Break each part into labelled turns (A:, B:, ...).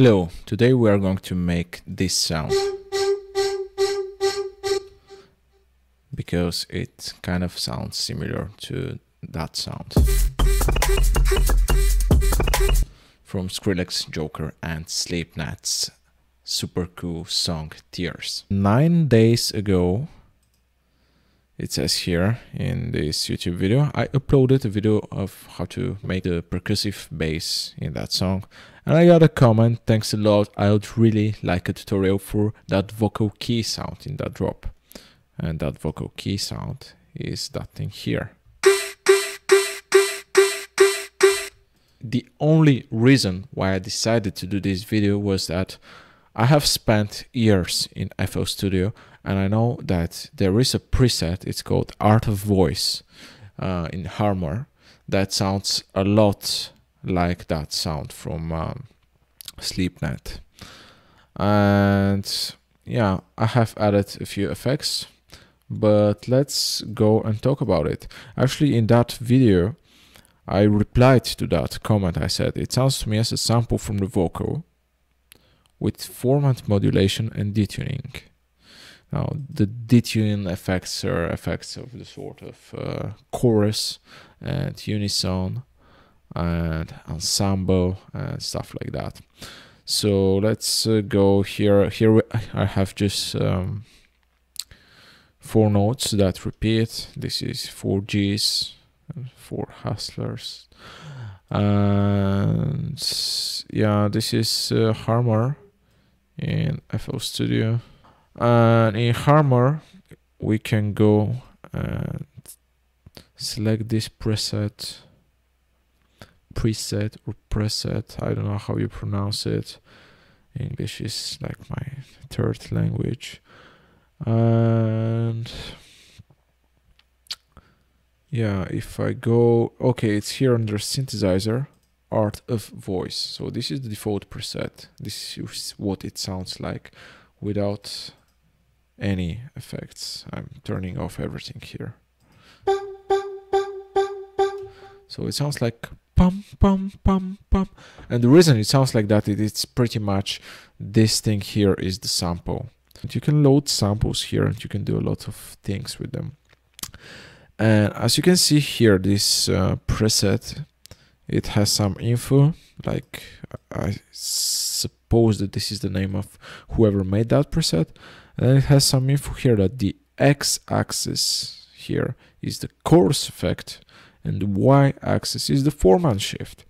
A: Hello, today we are going to make this sound. Because it kind of sounds similar to that sound. From Skrillex, Joker and Sleepnet's super cool song Tears. Nine days ago, it says here in this YouTube video, I uploaded a video of how to make the percussive bass in that song. And I got a comment, thanks a lot, I would really like a tutorial for that vocal key sound in that drop. And that vocal key sound is that thing here. The only reason why I decided to do this video was that I have spent years in FL Studio and I know that there is a preset, it's called Art of Voice uh, in Harmor, that sounds a lot like that sound from um, Sleepnet. And yeah, I have added a few effects, but let's go and talk about it. Actually, in that video, I replied to that comment. I said, it sounds to me as a sample from the vocal with formant modulation and detuning. Now, the detuning effects are effects of the sort of uh, chorus and unison and ensemble and stuff like that. So let's uh, go here. Here I have just um, four notes that repeat. This is four G's, four hustlers, and yeah, this is uh, Harmor in FL Studio. And in Harmor, we can go and select this preset, preset or preset. I don't know how you pronounce it. English is like my third language. And yeah, if I go, okay, it's here under synthesizer art of voice. So this is the default preset. This is what it sounds like without any effects. I'm turning off everything here. So it sounds like pum pum pum pum. And the reason it sounds like that is it's pretty much this thing here is the sample. And you can load samples here and you can do a lot of things with them. And as you can see here, this uh, preset it has some info like I suppose that this is the name of whoever made that preset and it has some info here that the x-axis here is the chorus effect and the y-axis is the formant shift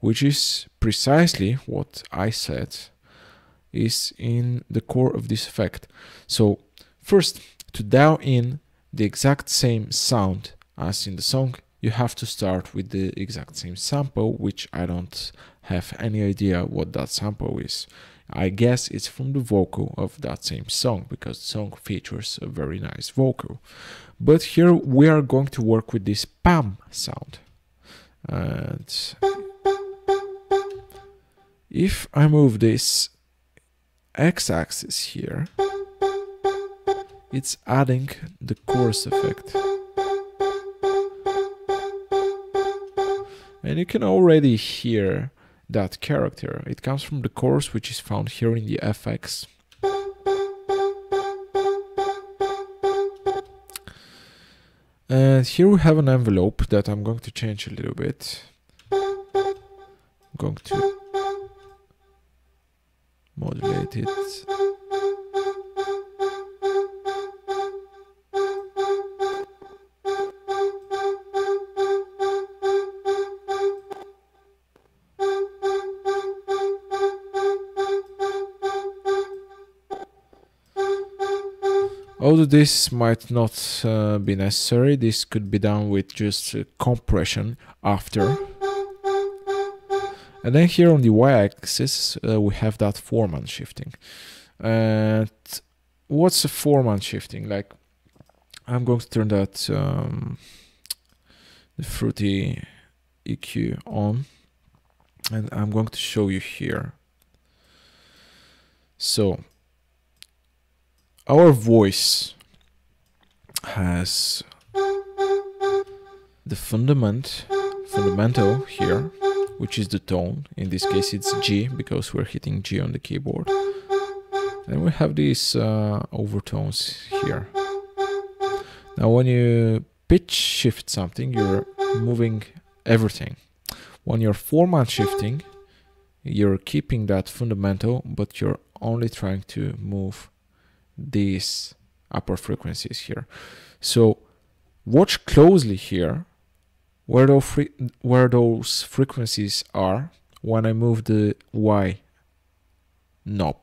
A: which is precisely what I said is in the core of this effect so first to dial in the exact same sound as in the song you have to start with the exact same sample, which I don't have any idea what that sample is. I guess it's from the vocal of that same song because the song features a very nice vocal. But here we are going to work with this PAM sound. And if I move this x-axis here, it's adding the chorus effect. and you can already hear that character. It comes from the chorus which is found here in the FX. And here we have an envelope that I'm going to change a little bit. I'm going to modulate it. Although this might not uh, be necessary, this could be done with just uh, compression after. And then here on the y-axis uh, we have that formant shifting. And what's a formant shifting? Like, I'm going to turn that um, the fruity EQ on, and I'm going to show you here. So our voice has the fundament fundamental here which is the tone. In this case, it's G because we're hitting G on the keyboard. And we have these uh, overtones here. Now, when you pitch shift something, you're moving everything. When you're formant shifting, you're keeping that fundamental, but you're only trying to move these upper frequencies here. So watch closely here where those, where those frequencies are when I move the Y knob.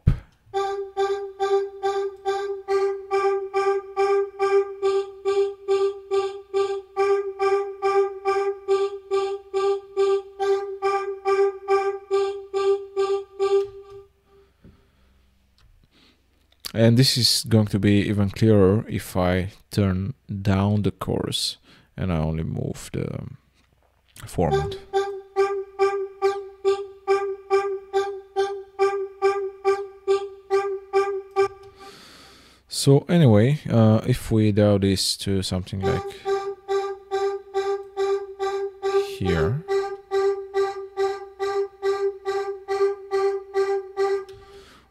A: And this is going to be even clearer if I turn down the chorus and I only move the formant. So anyway, uh, if we dial this to something like here,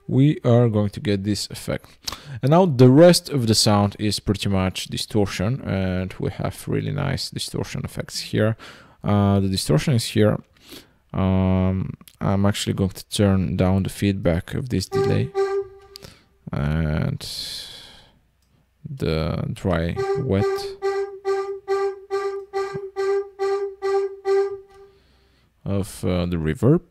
A: we are going to get this effect. And now the rest of the sound is pretty much distortion and we have really nice distortion effects here. Uh, the distortion is here. Um, I'm actually going to turn down the feedback of this delay and the dry wet. of uh, the reverb.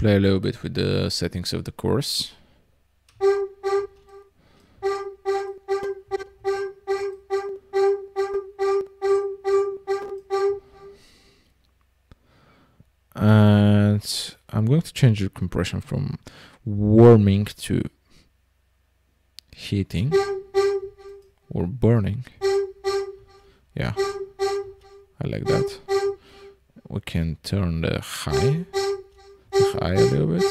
A: Play a little bit with the settings of the chorus. And I'm going to change the compression from warming to heating or burning. Yeah, I like that. We can turn the high high a little bit.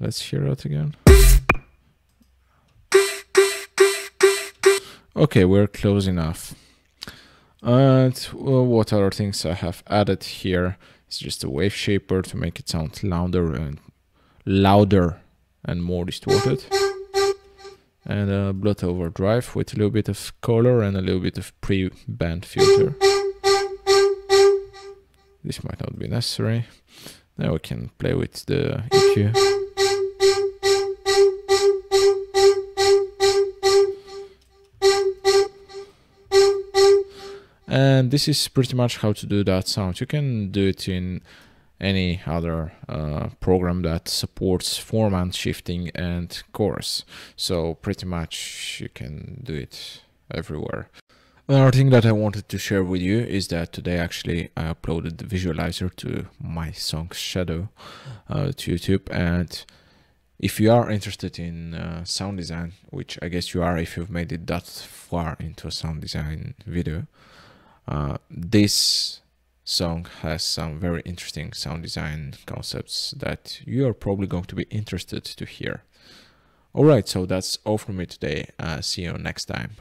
A: Let's hear it again. Okay, we're close enough. And well, what other things I have added here? It's just a wave shaper to make it sound louder and louder and more distorted and a Blood Overdrive with a little bit of color and a little bit of pre-band filter. This might not be necessary. Now we can play with the EQ. And this is pretty much how to do that sound. You can do it in any other uh, program that supports formant shifting and chorus. So pretty much you can do it everywhere. Another thing that I wanted to share with you is that today actually I uploaded the visualizer to my song Shadow uh, to YouTube and if you are interested in uh, sound design, which I guess you are if you've made it that far into a sound design video, uh, this song has some very interesting sound design concepts that you are probably going to be interested to hear. Alright, so that's all from me today. Uh, see you next time.